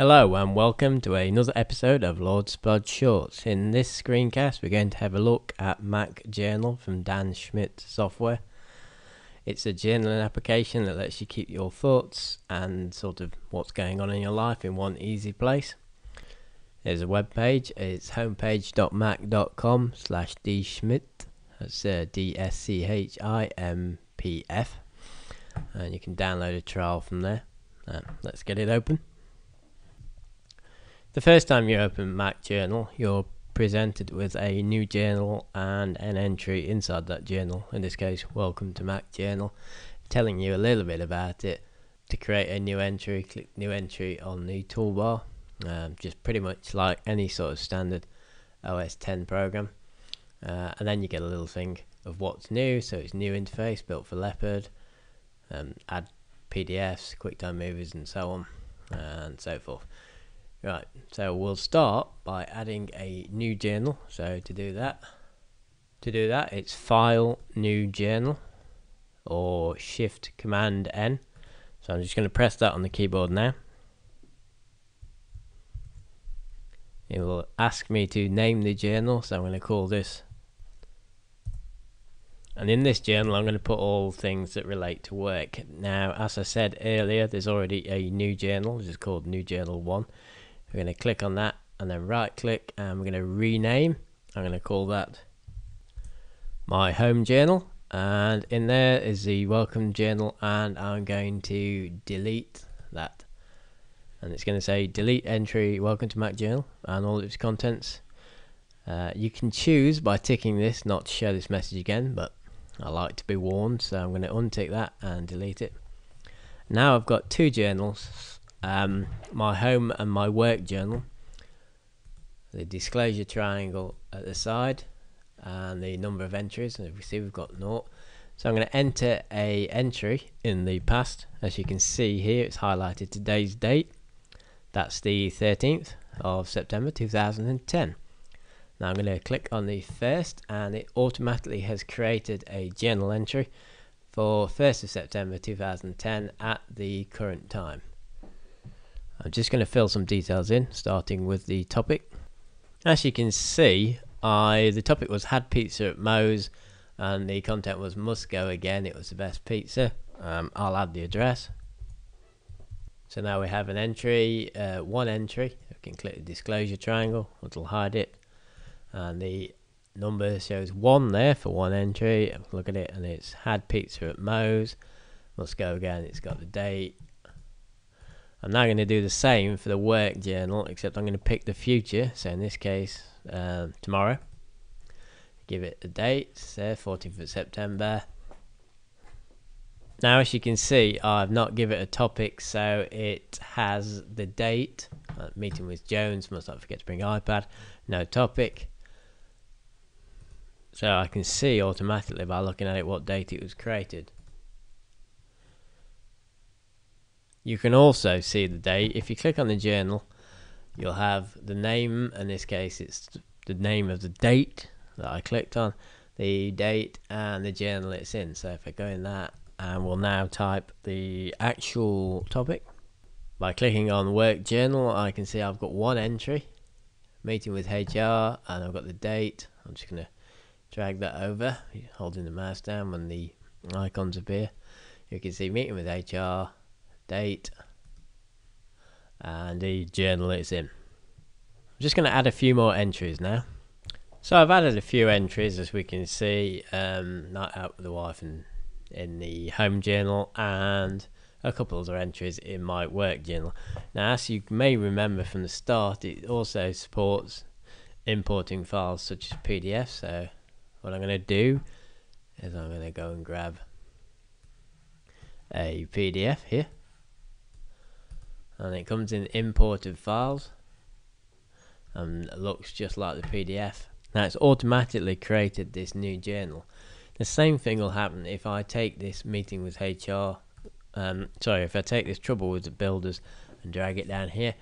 Hello and welcome to another episode of Lord Splodge Shorts. In this screencast, we're going to have a look at Mac Journal from Dan Schimpf Software. It's a journaling application that lets you keep your thoughts and sort of what's going on in your life in one easy place. There's a web page. It's homepage.mac.com slash dschimpf. That's uh, D-S-C-H-I-M-P-F. And you can download a trial from there. Let's get it open. The first time you open Mac Journal, you're presented with a new journal and an entry inside that journal. In this case, welcome to Mac Journal, telling you a little bit about it. To create a new entry, click new entry on the toolbar. Um, just pretty much like any sort of standard OS 10 program. Uh, and then you get a little thing of what's new. So it's new interface built for Leopard, um, add PDFs, QuickTime movies, and so on, and so forth. Right, so we'll start by adding a new journal. So to do that, to do that, it's File, New Journal, or Shift Command N. So I'm just going to press that on the keyboard now. It will ask me to name the journal, so I'm going to call this. And in this journal, I'm going to put all things that relate to work. Now, as I said earlier, there's already a new journal, which is called New Journal 1 we're going to click on that and then right click and we're going to rename. I'm going to call that my home journal. And in there is the welcome journal and I'm going to delete that. And it's going to say delete entry welcome to Mac journal and all its contents. Uh, you can choose by ticking this not to show this message again but I like to be warned so I'm going to untick that and delete it. Now I've got two journals um, my home and my work journal, the disclosure triangle at the side, and the number of entries. And we see we've got naught. So I'm going to enter a entry in the past. As you can see here, it's highlighted today's date. That's the 13th of September 2010. Now I'm going to click on the first and it automatically has created a journal entry for 1st of September 2010 at the current time. I'm just going to fill some details in, starting with the topic. As you can see, I the topic was had pizza at Moe's, and the content was must go again. It was the best pizza. Um, I'll add the address. So now we have an entry, uh, one entry. We can click the disclosure triangle, will hide it, and the number shows one there for one entry. Look at it, and it's had pizza at Moe's. Must go again. It's got the date I'm now going to do the same for the work journal, except I'm going to pick the future. So in this case, uh, tomorrow. Give it a date, say 14th of September. Now, as you can see, I've not given it a topic, so it has the date. Uh, meeting with Jones, must not forget to bring iPad. No topic. So I can see automatically by looking at it what date it was created. You can also see the date. If you click on the journal, you'll have the name. In this case, it's the name of the date that I clicked on, the date, and the journal it's in. So if I go in that, and we'll now type the actual topic. By clicking on work journal, I can see I've got one entry, meeting with HR, and I've got the date. I'm just going to drag that over, holding the mouse down when the icons appear. You can see meeting with HR, date, and the journal it's in. I'm just going to add a few more entries now. So I've added a few entries as we can see, um, night out with the wife and in the home journal and a couple other entries in my work journal. Now as you may remember from the start it also supports importing files such as PDF so what I'm going to do is I'm going to go and grab a PDF here and it comes in imported files and looks just like the PDF. Now it's automatically created this new journal. The same thing will happen if I take this meeting with HR, um, sorry, if I take this trouble with the builders and drag it down here,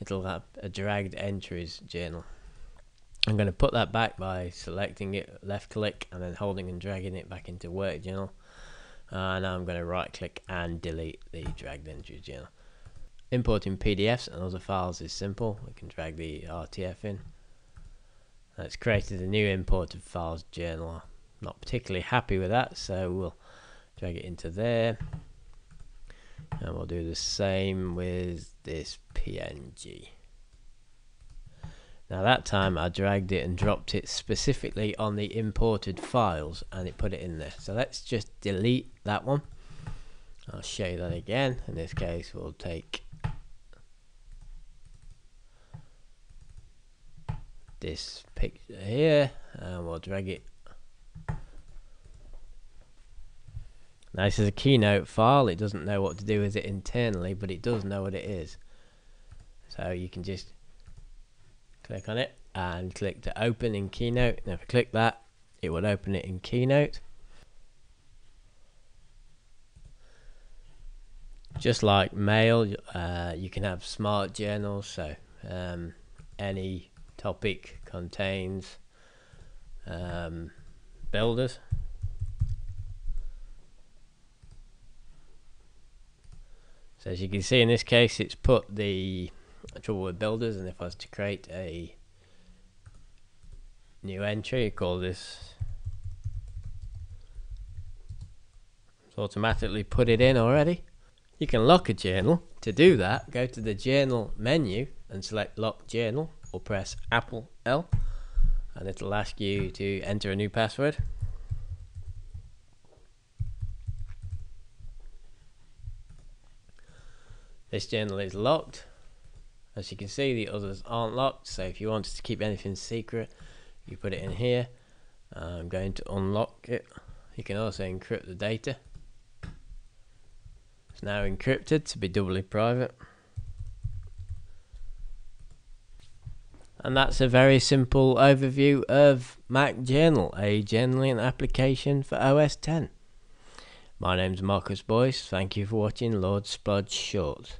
it'll have a dragged entries journal. I'm going to put that back by selecting it, left click, and then holding and dragging it back into work journal. And I'm going to right click and delete the dragged entries journal. Importing PDFs and other files is simple. We can drag the RTF in. Uh, it's created a new imported files journal. Not particularly happy with that, so we'll drag it into there. And we'll do the same with this PNG. Now that time I dragged it and dropped it specifically on the imported files and it put it in there. So let's just delete that one. I'll show you that again. In this case we'll take this picture here and we'll drag it. Now this is a keynote file. It doesn't know what to do with it internally but it does know what it is. So you can just click on it and click to open in keynote. And if I click that it will open it in keynote. Just like mail uh, you can have smart journals. So um, any topic contains um, builders. So as you can see in this case it's put the trouble with builders and if I was to create a new entry call this it's automatically put it in already. You can lock a journal. To do that go to the journal menu and select lock journal or press Apple L and it'll ask you to enter a new password. This journal is locked. As you can see, the others aren't locked, so if you wanted to keep anything secret, you put it in here. I'm going to unlock it. You can also encrypt the data. It's now encrypted to be doubly private. And that's a very simple overview of Mac Journal, a journaling application for OS 10. My name's Marcus Boyce. Thank you for watching Lord Splodge Shorts.